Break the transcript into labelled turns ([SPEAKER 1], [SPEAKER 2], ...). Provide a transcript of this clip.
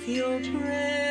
[SPEAKER 1] with your breath.